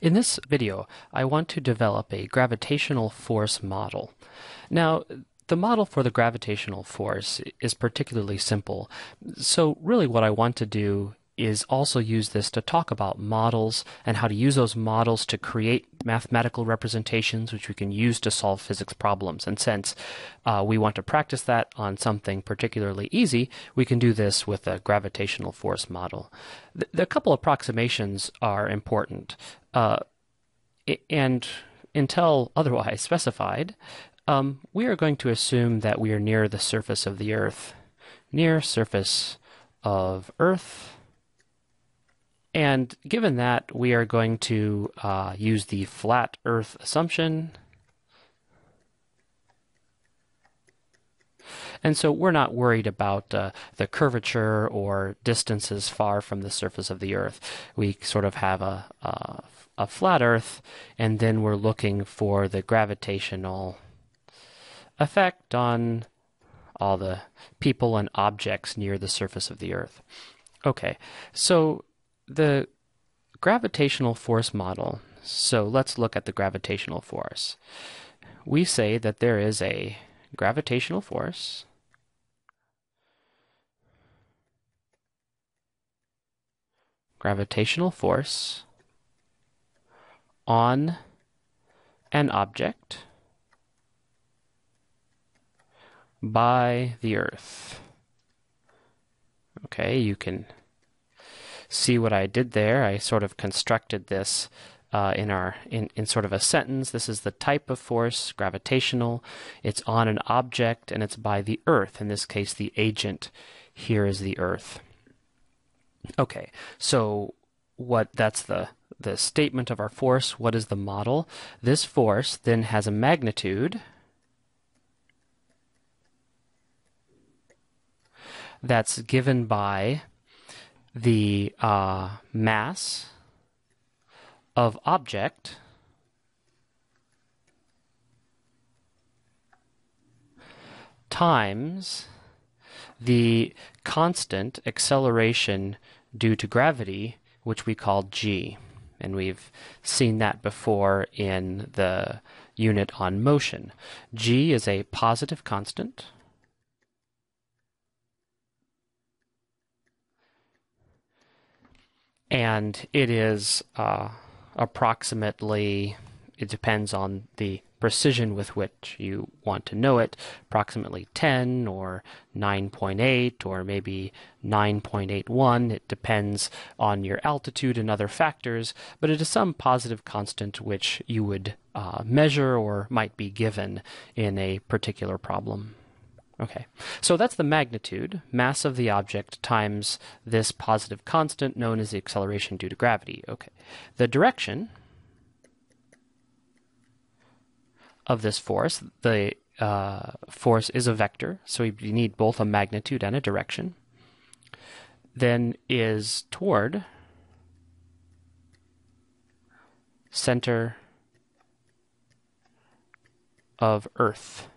In this video, I want to develop a gravitational force model. Now, the model for the gravitational force is particularly simple. So really what I want to do is also use this to talk about models and how to use those models to create mathematical representations which we can use to solve physics problems. And since uh, we want to practice that on something particularly easy, we can do this with a gravitational force model. The, the couple approximations are important. Uh, and until otherwise specified, um, we are going to assume that we are near the surface of the Earth. Near surface of Earth and given that, we are going to uh, use the flat Earth assumption. And so we're not worried about uh, the curvature or distances far from the surface of the Earth. We sort of have a, a, a flat Earth, and then we're looking for the gravitational effect on all the people and objects near the surface of the Earth. Okay, so the gravitational force model. So let's look at the gravitational force. We say that there is a gravitational force gravitational force on an object by the earth. Okay, you can see what I did there. I sort of constructed this uh, in our in, in sort of a sentence. This is the type of force, gravitational. It's on an object and it's by the Earth. In this case, the agent here is the Earth. Okay, so what that's the the statement of our force. What is the model? This force then has a magnitude. That's given by the uh, mass of object times the constant acceleration due to gravity, which we call g. And we've seen that before in the unit on motion. g is a positive constant. and it is uh, approximately, it depends on the precision with which you want to know it, approximately 10 or 9.8 or maybe 9.81. It depends on your altitude and other factors, but it is some positive constant which you would uh, measure or might be given in a particular problem. Okay, so that's the magnitude, mass of the object times this positive constant known as the acceleration due to gravity. Okay, the direction of this force, the uh, force is a vector, so you need both a magnitude and a direction, then is toward center of Earth.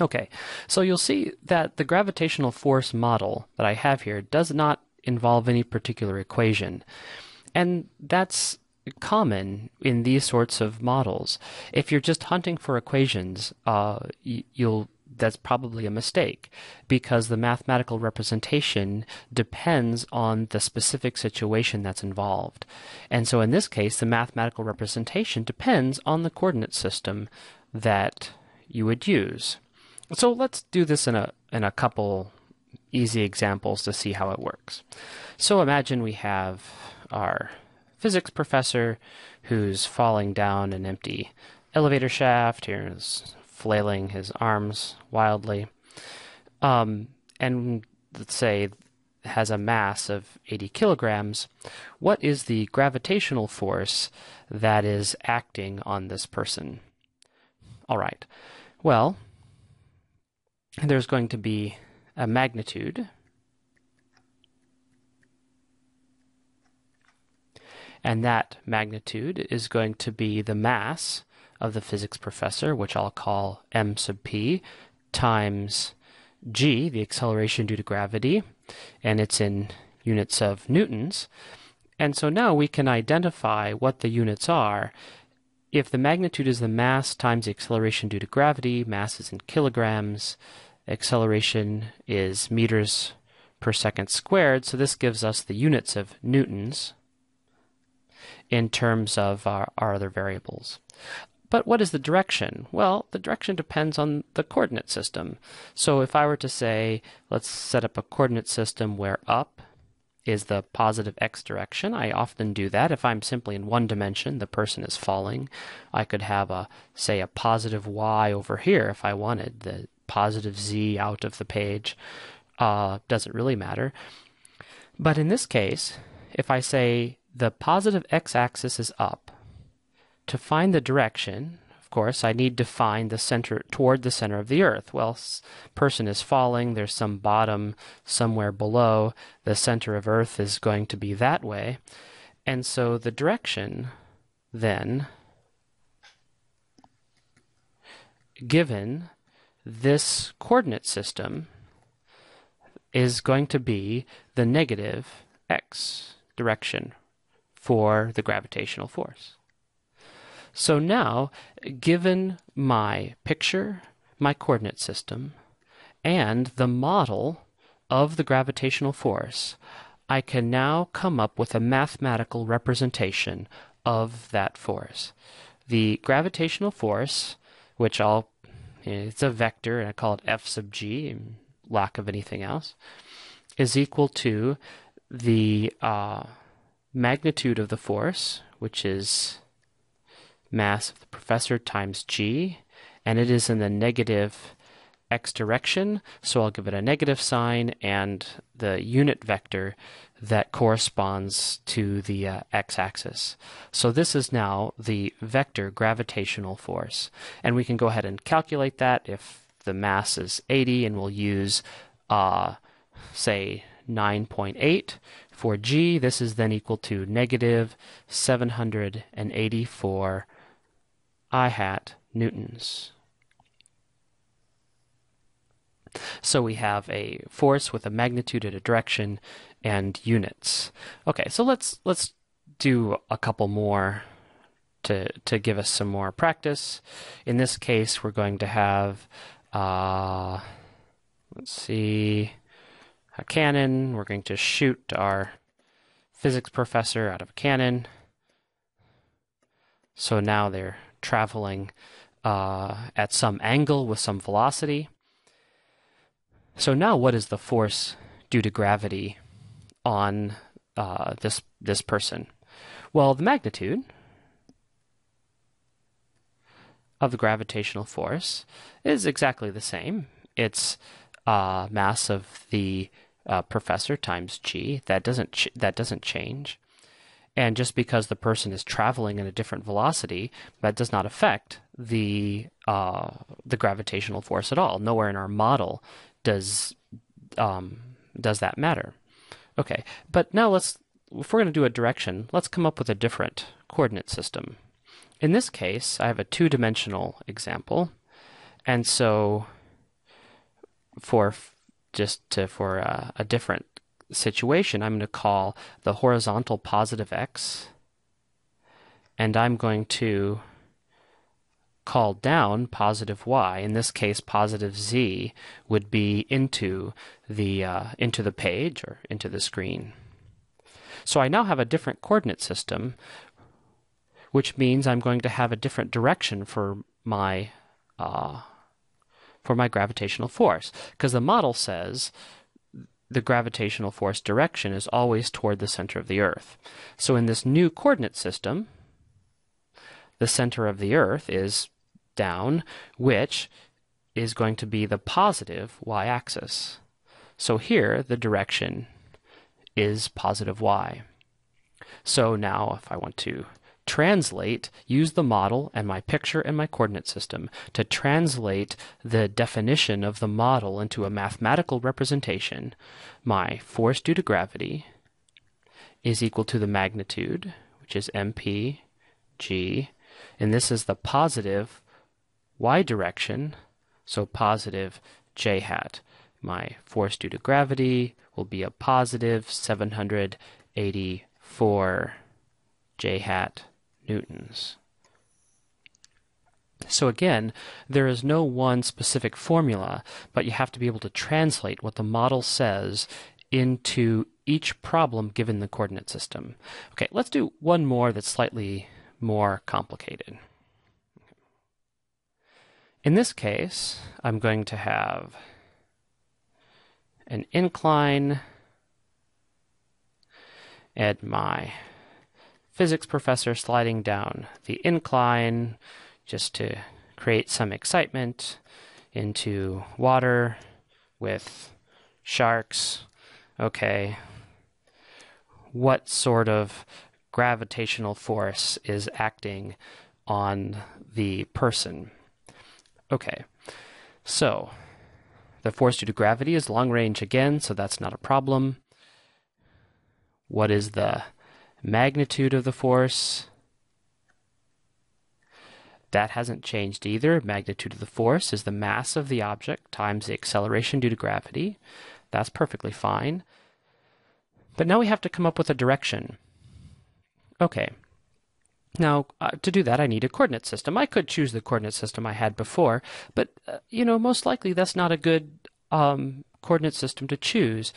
Okay, so you'll see that the gravitational force model that I have here does not involve any particular equation. And that's common in these sorts of models. If you're just hunting for equations, uh, you'll that's probably a mistake because the mathematical representation depends on the specific situation that's involved. And so in this case, the mathematical representation depends on the coordinate system that you would use. So let's do this in a in a couple easy examples to see how it works. So imagine we have our physics professor who's falling down an empty elevator shaft. He's flailing his arms wildly, um, and let's say has a mass of 80 kilograms. What is the gravitational force that is acting on this person? All right. Well, there's going to be a magnitude and that magnitude is going to be the mass of the physics professor, which I'll call m sub p, times g, the acceleration due to gravity, and it's in units of newtons. And so now we can identify what the units are. If the magnitude is the mass times the acceleration due to gravity, mass is in kilograms, acceleration is meters per second squared, so this gives us the units of newtons in terms of our, our other variables. But what is the direction? Well, the direction depends on the coordinate system. So if I were to say, let's set up a coordinate system where up is the positive x direction. I often do that. If I'm simply in one dimension, the person is falling. I could have a, say, a positive y over here if I wanted, the positive z out of the page. Uh, doesn't really matter. But in this case, if I say the positive x-axis is up, to find the direction, of course, I need to find the center toward the center of the earth. Well, person is falling, there's some bottom somewhere below. The center of earth is going to be that way. And so the direction then given this coordinate system is going to be the negative x direction for the gravitational force. So now, given my picture, my coordinate system, and the model of the gravitational force, I can now come up with a mathematical representation of that force. The gravitational force, which I'll, it's a vector, and I call it f sub g, lack of anything else, is equal to the uh, magnitude of the force, which is mass of the professor times g, and it is in the negative x direction, so I'll give it a negative sign and the unit vector that corresponds to the uh, x-axis. So this is now the vector gravitational force. And we can go ahead and calculate that if the mass is 80 and we'll use, uh, say, 9.8 for g. This is then equal to negative 784 I hat newtons. So we have a force with a magnitude and a direction and units. Okay, so let's let's do a couple more to to give us some more practice. In this case, we're going to have uh, let's see a cannon. We're going to shoot our physics professor out of a cannon. So now they're traveling uh, at some angle with some velocity. So now, what is the force due to gravity on uh, this this person? Well, the magnitude of the gravitational force is exactly the same. It's uh, mass of the uh, professor times g. That doesn't ch- that doesn't change. And just because the person is traveling in a different velocity, that does not affect the uh, the gravitational force at all. Nowhere in our model does um, does that matter. Okay, but now let's if we're going to do a direction, let's come up with a different coordinate system. In this case, I have a two-dimensional example, and so for just to, for uh, a different situation, I'm going to call the horizontal positive x, and I'm going to call down positive y. In this case, positive z would be into the uh, into the page or into the screen. So I now have a different coordinate system, which means I'm going to have a different direction for my uh, for my gravitational force because the model says the gravitational force direction is always toward the center of the Earth. So in this new coordinate system, the center of the Earth is down, which is going to be the positive y-axis. So here, the direction is positive y. So now if I want to translate, use the model and my picture and my coordinate system to translate the definition of the model into a mathematical representation. My force due to gravity is equal to the magnitude, which is mp g, and this is the positive y direction, so positive j hat my force due to gravity will be a positive 784 j hat newtons. So again, there is no one specific formula, but you have to be able to translate what the model says into each problem given the coordinate system. Okay, let's do one more that's slightly more complicated. In this case, I'm going to have an incline and my physics professor sliding down the incline just to create some excitement into water with sharks. Okay, what sort of gravitational force is acting on the person? Okay, so the force due to gravity is long range again, so that's not a problem. What is the magnitude of the force? That hasn't changed either. Magnitude of the force is the mass of the object times the acceleration due to gravity. That's perfectly fine. But now we have to come up with a direction. Okay. Now, uh, to do that, I need a coordinate system. I could choose the coordinate system I had before, but, uh, you know, most likely that's not a good um, coordinate system to choose.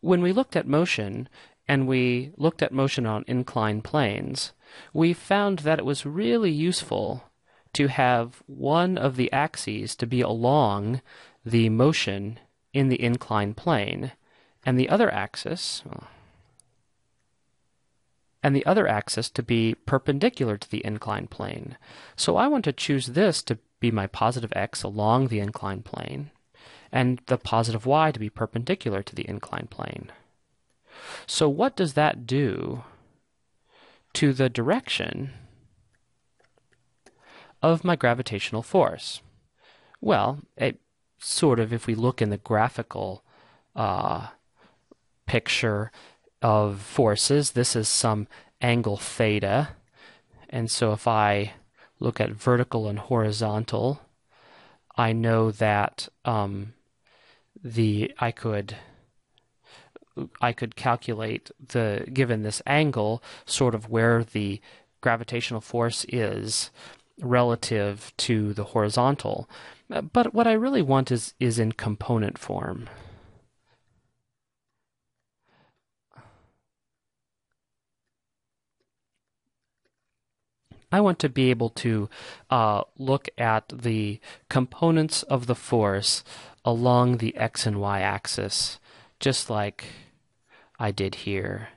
When we looked at motion, and we looked at motion on inclined planes, we found that it was really useful to have one of the axes to be along the motion in the inclined plane, and the other axis, and the other axis to be perpendicular to the inclined plane. So I want to choose this to be my positive x along the inclined plane, and the positive y to be perpendicular to the inclined plane. So what does that do to the direction of my gravitational force? Well, it sort of, if we look in the graphical uh, picture of forces, this is some angle theta. And so if I look at vertical and horizontal, I know that um, the I could I could calculate the given this angle sort of where the gravitational force is relative to the horizontal. But what I really want is, is in component form. I want to be able to uh, look at the components of the force along the x and y axis, just like I did here.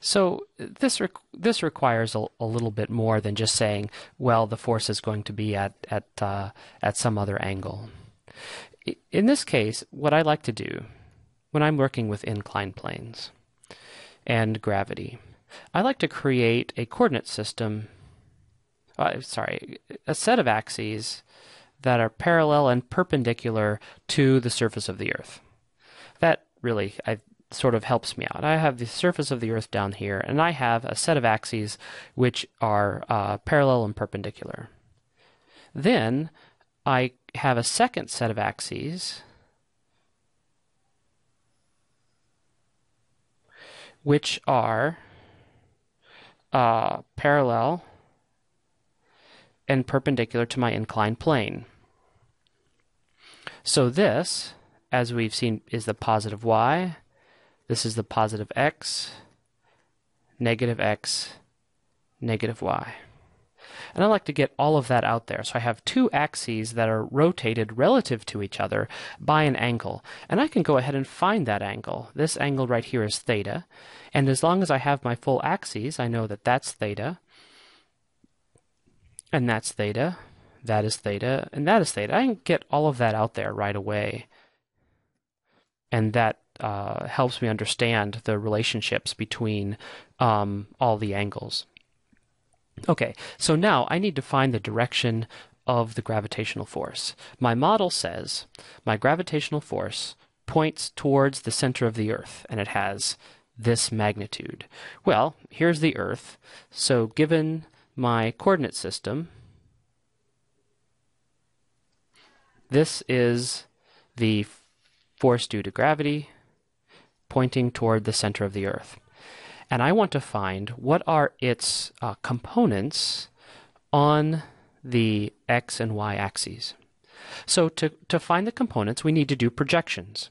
So this re- this requires a, a, little bit more than just saying, well, the force is going to be at at uh, at some other angle. In this case, what I like to do when I'm working with inclined planes and gravity, I like to create a coordinate system. Uh, sorry, a set of axes that are parallel and perpendicular to the surface of the Earth. Really, I sort of helps me out. I have the surface of the Earth down here, and I have a set of axes which are uh, parallel and perpendicular. Then I have a second set of axes which are uh, parallel and perpendicular to my inclined plane. So this, as we've seen, is the positive y, this is the positive x, negative x, negative y. And I like to get all of that out there. So I have two axes that are rotated relative to each other by an angle. And I can go ahead and find that angle. This angle right here is theta. And as long as I have my full axes, I know that that's theta. And that's theta. That is theta. And that is theta. I can get all of that out there right away. And that uh, helps me understand the relationships between um, all the angles. Okay, so now I need to find the direction of the gravitational force. My model says my gravitational force points towards the center of the Earth, and it has this magnitude. Well, here's the Earth. So given my coordinate system, this is the force due to gravity pointing toward the center of the Earth. And I want to find what are its uh, components on the x and y axes. So to, to find the components, we need to do projections.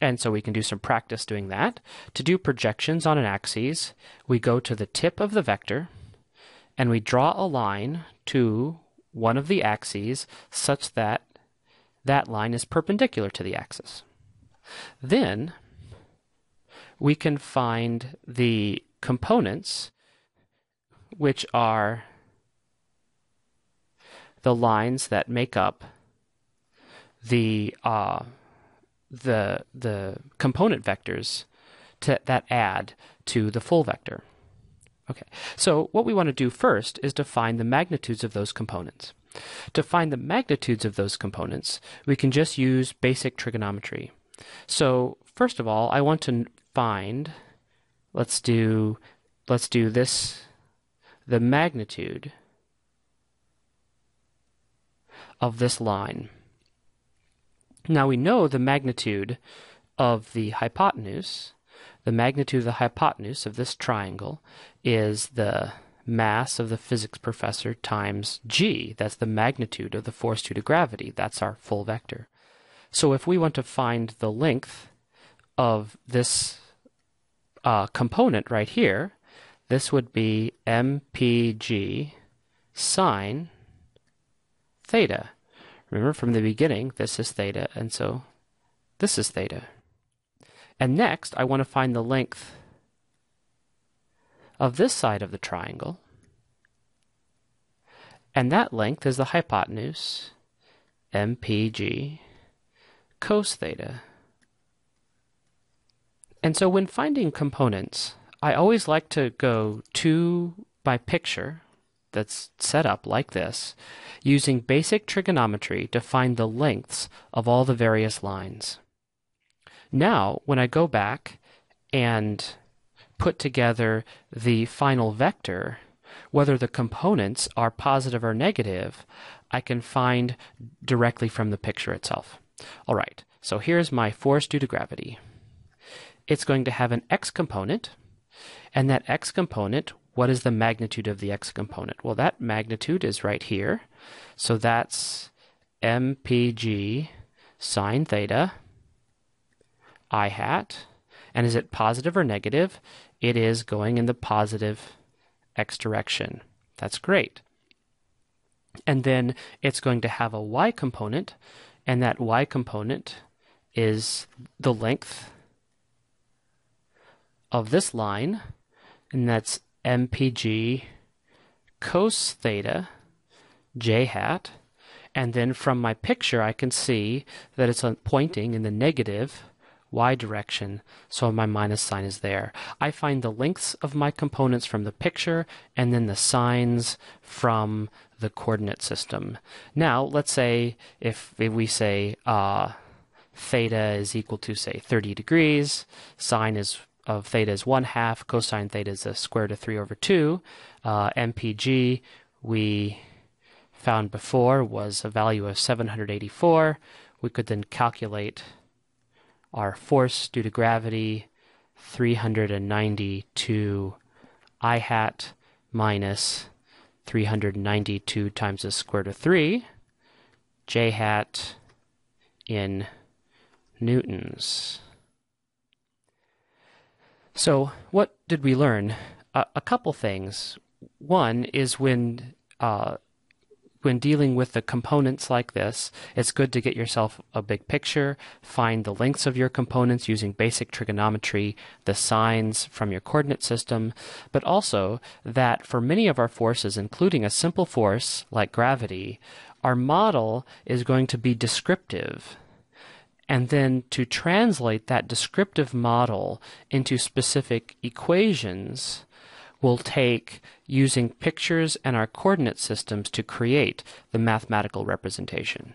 And so we can do some practice doing that. To do projections on an axis, we go to the tip of the vector and we draw a line to one of the axes such that that line is perpendicular to the axis. Then we can find the components, which are the lines that make up the uh, the the component vectors to, that add to the full vector. Okay, so what we want to do first is to find the magnitudes of those components. To find the magnitudes of those components, we can just use basic trigonometry. So first of all, I want to find, let's do, let's do this, the magnitude of this line. Now we know the magnitude of the hypotenuse. The magnitude of the hypotenuse of this triangle is the mass of the physics professor times g. That's the magnitude of the force due to gravity. That's our full vector. So if we want to find the length of this uh, component right here, this would be mpg sine theta. Remember from the beginning, this is theta, and so this is theta. And next, I want to find the length of this side of the triangle. And that length is the hypotenuse, mpg, cos theta. And so when finding components, I always like to go to my picture that's set up like this, using basic trigonometry to find the lengths of all the various lines. Now, when I go back and put together the final vector, whether the components are positive or negative, I can find directly from the picture itself. All right, so here's my force due to gravity. It's going to have an x component, and that x component, what is the magnitude of the x component? Well, that magnitude is right here. So that's mpg sine theta i hat. And is it positive or negative? It is going in the positive x direction. That's great. And then it's going to have a y component, and that y component is the length of this line, and that's mpg cos theta j hat. And then from my picture, I can see that it's pointing in the negative y direction, so my minus sign is there. I find the lengths of my components from the picture and then the signs from the coordinate system. Now, let's say if, if we say uh, theta is equal to, say, 30 degrees, sine is of theta is 1 half, cosine theta is a square root of 3 over 2. Uh, MPG we found before was a value of 784. We could then calculate our force due to gravity 392 i hat minus 392 times the square root of 3 j hat in newtons. So, what did we learn? A couple things. One is when uh, when dealing with the components like this, it's good to get yourself a big picture, find the lengths of your components using basic trigonometry, the signs from your coordinate system, but also that for many of our forces, including a simple force like gravity, our model is going to be descriptive. And then to translate that descriptive model into specific equations will take using pictures and our coordinate systems to create the mathematical representation.